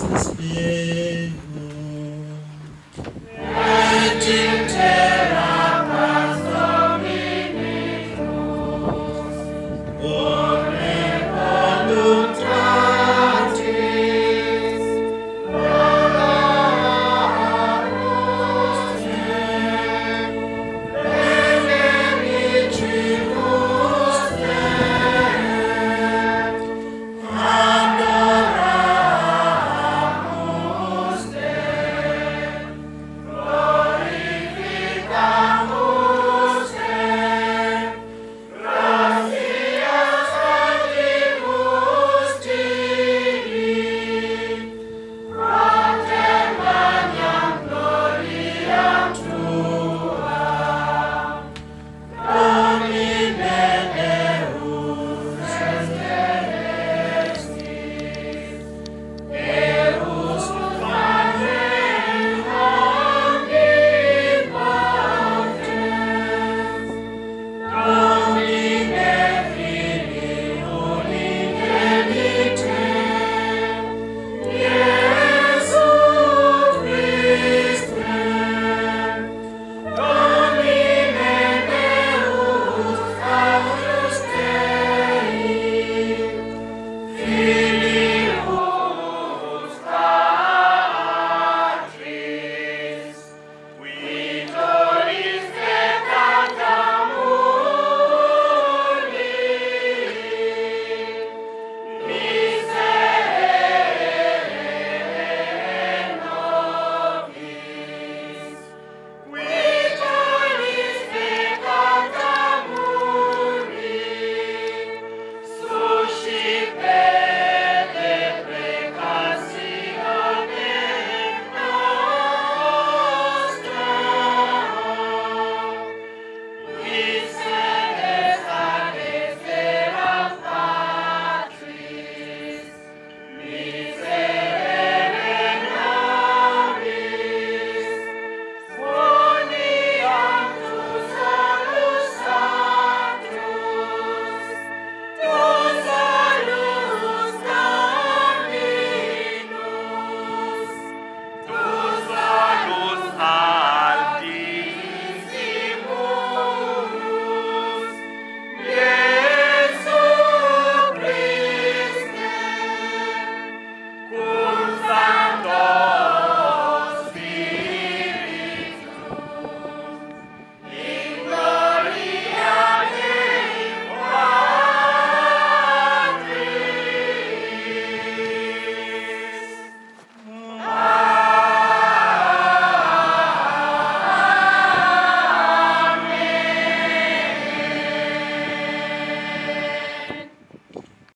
spero.